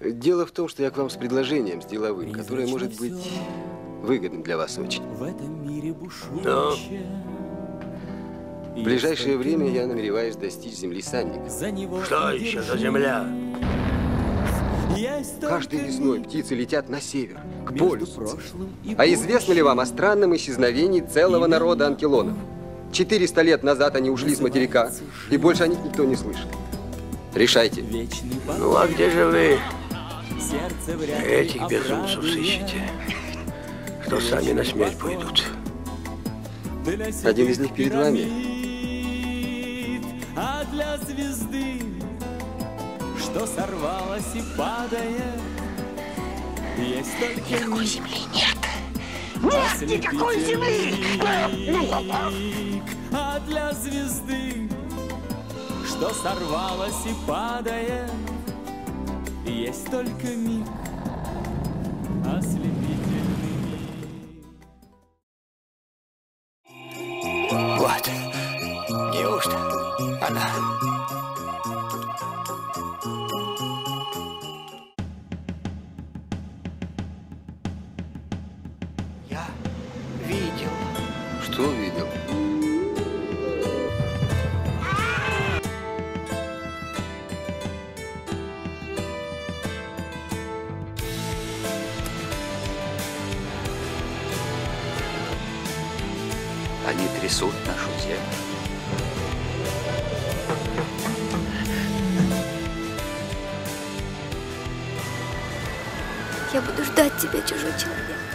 Дело в том, что я к вам с предложением, с деловым, которое может быть выгодным для вас очень. В этом мире Но в ближайшее время я намереваюсь достичь земли Санника. Что еще за земля? Каждой весной птицы летят на север, к полюсу. А известно ли вам о странном исчезновении целого народа анкелонов? 400 лет назад они ушли с материка, и больше о них никто не слышал. Решайте. Ну а где же вы этих безумцев сыщете, что сами на смерть пойдут? Один из них перед вами. А для звезды, что сорвалась и падает, есть только Никакой земли нет. Нет никакой земли! А для звезды, что сорвалась и падает, есть только миг ослепительный. Вот. Неужто она? Я видел. Что видел? Они трясут нашу землю. Я буду ждать тебя, чужой человек.